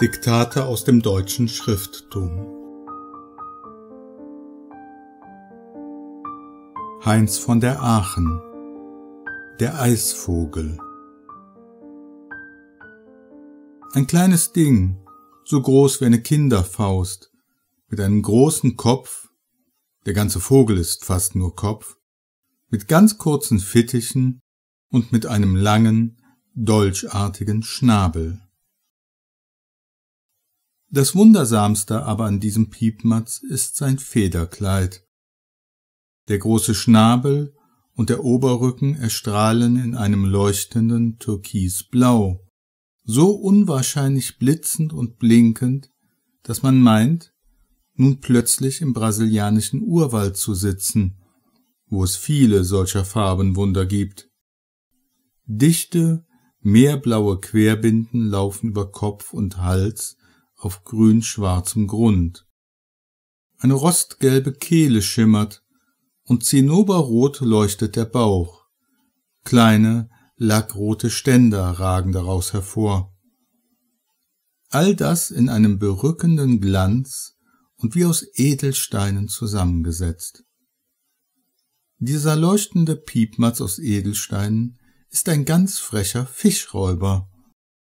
Diktate aus dem deutschen Schrifttum Heinz von der Aachen Der Eisvogel Ein kleines Ding, so groß wie eine Kinderfaust, mit einem großen Kopf, der ganze Vogel ist fast nur Kopf, mit ganz kurzen Fittichen und mit einem langen, dolchartigen Schnabel. Das Wundersamste aber an diesem Piepmatz ist sein Federkleid. Der große Schnabel und der Oberrücken erstrahlen in einem leuchtenden Türkisblau, so unwahrscheinlich blitzend und blinkend, dass man meint, nun plötzlich im brasilianischen Urwald zu sitzen, wo es viele solcher Farbenwunder gibt. Dichte, meerblaue Querbinden laufen über Kopf und Hals auf grün-schwarzem Grund. Eine rostgelbe Kehle schimmert und zinnoberrot leuchtet der Bauch. Kleine, lackrote Ständer ragen daraus hervor. All das in einem berückenden Glanz und wie aus Edelsteinen zusammengesetzt. Dieser leuchtende Piepmatz aus Edelsteinen ist ein ganz frecher Fischräuber.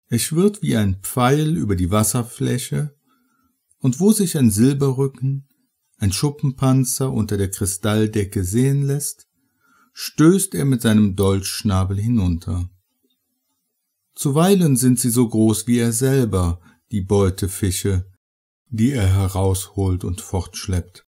Er schwirrt wie ein Pfeil über die Wasserfläche, und wo sich ein Silberrücken, ein Schuppenpanzer unter der Kristalldecke sehen lässt, stößt er mit seinem Dolchschnabel hinunter. Zuweilen sind sie so groß wie er selber, die Beutefische, die er herausholt und fortschleppt.